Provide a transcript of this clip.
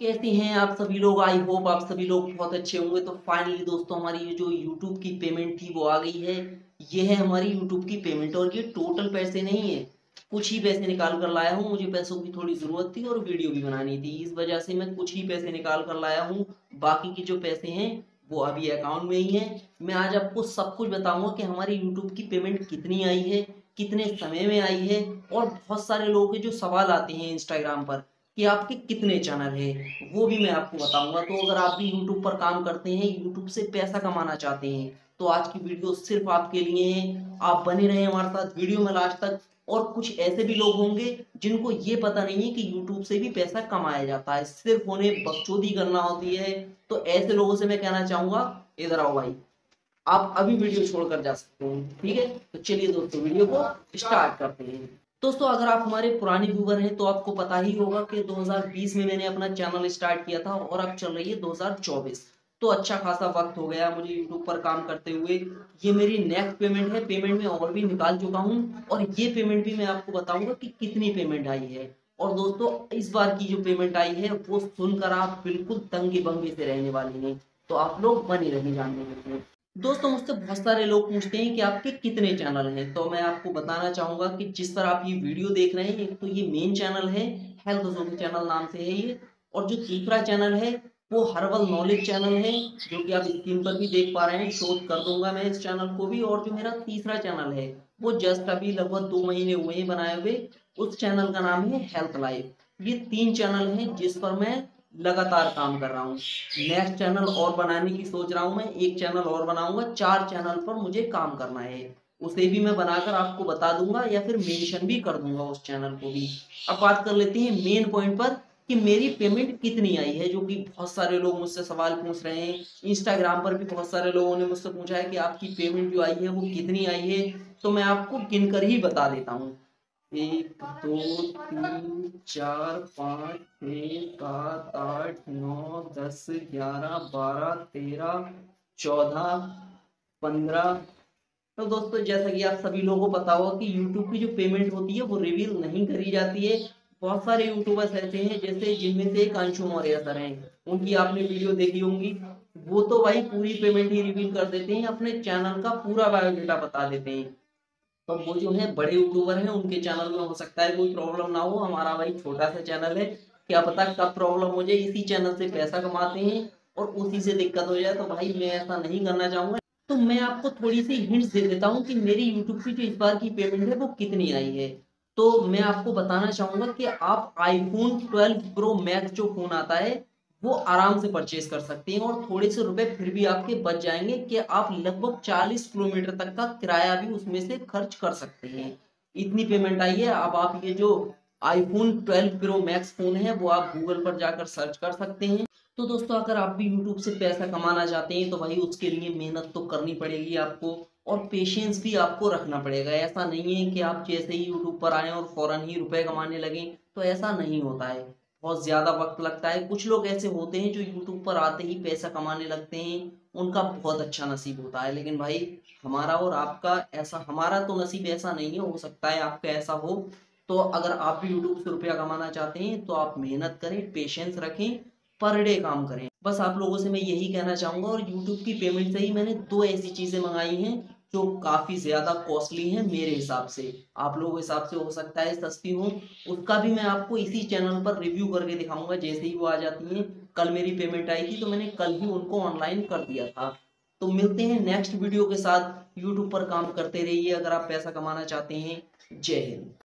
कैसे हैं आप सभी लोग? आई होप आप सभी लोग बहुत अच्छे होंगे। तो फाइनली दोस्तों, हमारी ये जो यूट्यूब की पेमेंट थी वो आ गई है। ये है हमारी यूट्यूब की पेमेंट और ये टोटल पैसे नहीं है। कुछ ही पैसे निकाल कर लाया हूँ। मुझे पैसों की थोड़ी ज़रूरत थी और वीडियो भी बनानी थी। इस वजह से मैं कुछ ही पैसे निकाल कर लाया हूँ। बाकी के जो पैसे हैं, वो अभी अकाउंट में ही है। मैं आज आपको सब कुछ बताऊँगा कि हमारी यूट्यूब की पेमेंट कितनी आई है, कितने समय में आई है और बहुत सारे लोगों जो सवाल आते हैं इंस्टाग्राम पर। कि आपके कितने चैनल है, वो भी मैं आपको बताऊँगा। तो अगर आप भी यूट्यूब पर काम करते हैं यूट्यूब से पैसा कमाना चाहते हैं तो आज की वीडियो सिर्फ़ आपके लिए है। आप बने रहे हमारे साथ वीडियो में लास्ट तक। और कुछ ऐसे भी लोग होंगे जिनको ये पता नहीं है कि यूट्यूब से भी पैसा कमाया जाता है। सिर्फ़ उन्हें बकचोदी करना होती है। तो ऐसे लोगों से मैं कहना चाहूँगा, इधर आओ भाई। आप अभी वीडियो छोड़कर जा सकते हैं, ठीक है? तो चलिए दोस्तों, वीडियो को स्टार्ट करते हैं। दोस्तों, अगर आप हमारे पुराने व्यूवर हैं तो आपको पता ही होगा कि 2020 में मैंने अपना चैनल स्टार्ट किया था और अब चल रही है 2024 तो अच्छा खासा वक्त हो गया मुझे यूट्यूब पर काम करते हुए। ये मेरी नेक्स्ट पेमेंट है। पेमेंट में और भी निकाल चुका हूँ और ये पेमेंट भी मैं आपको बताऊँगा कि कितनी पेमेंट आई है। और दोस्तों, इस बार की जो पेमेंट आई है, वो सुनकर आप बिल्कुल तंगे बंगे से रहने वाली हैं। तो आप लोग बने रहिए जानने के में। दोस्तों, मुझसे बहुत सारे लोग पूछते हैं कि आपके कितने चैनल हैं। तो मैं आपको बताना चाहूँगा कि जिस पर आप ये वीडियो देख रहे हैं तो ये मेन चैनल है हेल्थ जोन चैनल नाम से है ये, और जो दूसरा चैनल है, वो हर्बल नॉलेज चैनल है, जो कि आप स्क्रीन पर भी देख पा रहे हैं शोध कर दूँगा मैं इस चैनल को भी, और जो मेरा तीसरा चैनल है, वो जस्ट अभी लगभग दो महीने हुए हैं बनाए हुए, उस चैनल का नाम है हेल्थ लाइफ ये तीन चैनल हैं जिस पर मैं लगातार काम कर रहा हूँ। नेक्स्ट चैनल और बनाने की सोच रहा हूँ मैं। एक चैनल और बनाऊँगा। चार चैनल पर मुझे काम करना है। उसे भी मैं बनाकर आपको बता दूँगा या फिर मेंशन भी कर दूँगा उस चैनल को भी। अब बात कर लेते हैं मेन पॉइंट पर कि मेरी पेमेंट कितनी आई है, जो कि बहुत सारे लोग मुझसे सवाल पूछ रहे हैं। इंस्टाग्राम पर भी बहुत सारे लोगों ने मुझसे पूछा है कि आपकी पेमेंट जो आई है वो कितनी आई है। तो मैं आपको गिनकर ही बता देता हूँ। एक, दो, तीन, चार, पाँच, छः, सात, आठ, नौ, दस, ग्यारह, बारह, तेरह, चौदह, पंद्रह। तो दोस्तों, जैसा कि आप सभी लोगों को पता होगा कि यूट्यूब की जो पेमेंट होती है, वो रिवील नहीं करी जाती है। बहुत सारे यूट्यूबर्स ऐसे हैं, जैसे जिनमें से एक अंशु मौर्य सर हैं। उनकी आपने वीडियो देखी होंगी। वो तो भाई पूरी पेमेंट ही रिवील कर देते हैं, अपने चैनल का पूरा बायोडेटा बता देते हैं। तो वो जो है, बड़े यूट्यूबर हैं, उनके चैनल में हो सकता है कोई प्रॉब्लम ना हो। हमारा भाई छोटा सा चैनल है, क्या पता कब प्रॉब्लम हो जाए, इसी चैनल से पैसा कमाते हैं और उसी से दिक्कत हो जाए। तो भाई, मैं ऐसा नहीं करना चाहूँगा। तो मैं आपको थोड़ी सी हिंट्स दे देता हूँ कि मेरी यूट्यूब की जो इस बार की पेमेंट है, वो कितनी आई है। तो मैं आपको बताना चाहूँगा कि आप आईफोन 12 प्रो मैक्स जो फ़ोन आता है वो आराम से परचेज कर सकते हैं और थोड़े से रुपए फिर भी आपके बच जाएँगे कि आप लगभग 40 किलोमीटर तक का किराया भी उसमें से खर्च कर सकते हैं। इतनी पेमेंट आई है, अब आप ये जो आईफोन 12 प्रो मैक्स फ़ोन है, वो आप गूगल पर जाकर सर्च कर सकते हैं। तो दोस्तों, अगर आप भी यूट्यूब से पैसा कमाना चाहते हैं तो भाई उसके लिए मेहनत तो करनी पड़ेगी आपको और पेशेंस भी आपको रखना पड़ेगा। ऐसा नहीं है कि आप जैसे ही यूट्यूब पर आए और फ़ौरन ही रुपए कमाने लगे तो ऐसा नहीं होता है। बहुत ज़्यादा वक्त लगता है। कुछ लोग ऐसे होते हैं जो यूट्यूब पर आते ही पैसा कमाने लगते हैं। उनका बहुत अच्छा नसीब होता है। लेकिन भाई, हमारा और आपका ऐसा, हमारा तो नसीब ऐसा नहीं है। हो सकता है आपका ऐसा हो। तो अगर आप भी यूट्यूब से रुपया कमाना चाहते हैं तो आप मेहनत करें पेशेंस रखें, पर डे काम करें। बस आप लोगों से मैं यही कहना चाहूँगा और यूट्यूब की पेमेंट से ही मैंने दो ऐसी चीज़ें मंगाई हैं। जो काफ़ी ज़्यादा कॉस्टली है मेरे हिसाब से। आप लोगों के हिसाब से हो सकता है सस्ती हो उसका भी मैं आपको इसी चैनल पर रिव्यू करके दिखाऊँगा। जैसे ही वो आ जाती है, कल मेरी पेमेंट आई थी तो मैंने कल ही उनको ऑनलाइन कर दिया था। तो मिलते हैं नेक्स्ट वीडियो के साथ। यूट्यूब पर काम करते रहिए अगर आप पैसा कमाना चाहते हैं। जय हिंद।